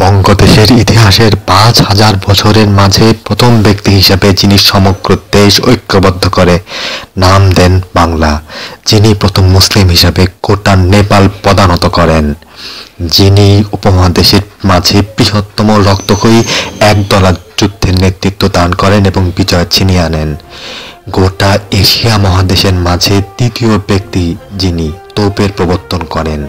বঙ্গদেশের ইতিহাসের পাঁচ হাজার বছরের মাঝে প্রথম ব্যক্তি হিসেবে যিনি সমগ্র দেশ ঐক্যবদ্ধ করে, নাম দেন বাংলা, যিনি প্রথম মুসলিম হিসাবে গোটা নেপাল পদানত করেন। যিনি উপমহাদেশের মাঝে বৃহত্তম রক্তক্ষয়ী একদলা যুদ্ধের নেতৃত্ব দান করেন এবং বিজয় ছিনিয়ে আনেন। গোটা এশিয়া মহাদেশের মাঝে তৃতীয় ব্যক্তি যিনি তোপের প্রবর্তন করেন,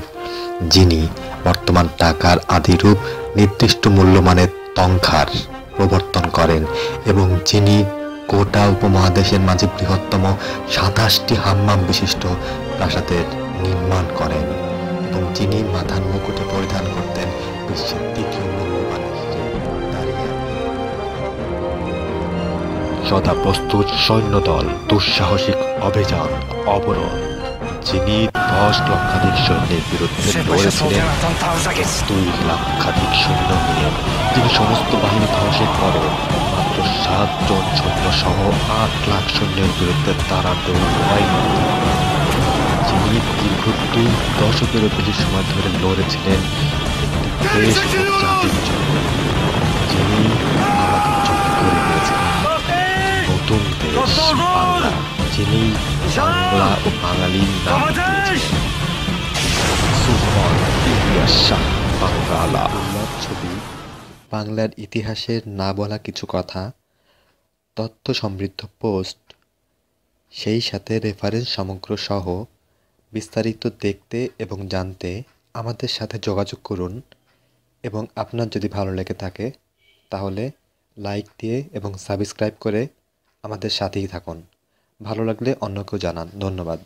যিনি বর্তমান টাকার আদিরূপ নির্দিষ্ট মূল্যমানের তংখার প্রবর্তন করেন এবং যিনি গোটা উপমহাদেশের মাঝে বৃহত্তম সাতাশটি হাম্মাম বিশিষ্ট প্রাসাদের নির্মাণ করেন এবং যিনি মাথার মুকুটে পরিধান করতেন বিশ্বের তৃতীয় মূল্যবান সদা প্রস্তুত সৈন্যদল, দুঃসাহসিক অভিযান, অবরোধ। যিনি দশ লক্ষাধিক সৈন্যের বিরুদ্ধে লড়েছিলেন দুই লক্ষাধিক সৈন্য নিয়ে। যিনি সমস্ত বাহিনী ধ্বংসের পরে মাত্র সাতজন সৈন্য সহ আট লাখ সৈন্যের বিরুদ্ধে তারা লড়াই যিনি দীর্ঘ দুই দশকেরও বেশি সময় ধরে লড়েছিলেন একটি দেশ ও জাতির বাংলা ও বাঙালির নাম দিয়েছিলেন সুফল ইলিয়াস শাহ বাংলা ছবি বাংলার ইতিহাসের না বলা কিছু কথা তথ্য সমৃদ্ধ পোস্ট সেই সাথে রেফারেন্স সমগ্র সহ বিস্তারিত দেখতে এবং জানতে আমাদের সাথে যোগাযোগ করুন এবং আপনার যদি ভালো লেগে থাকে তাহলে লাইক দিয়ে এবং সাবস্ক্রাইব করে আমাদের সাথেই থাকুন। ভালো লাগলে অন্যকেও জানান। ধন্যবাদ।